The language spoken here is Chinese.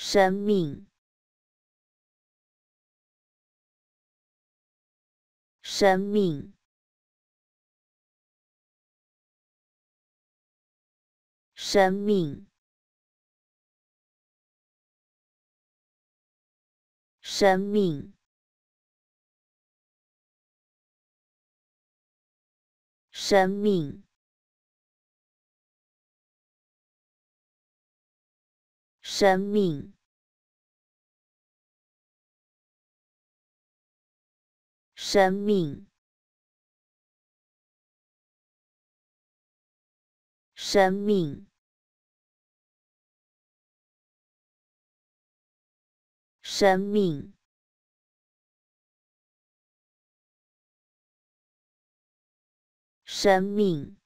生命，生命，生命，生命，生命。生命，生命，生命，生命，生命。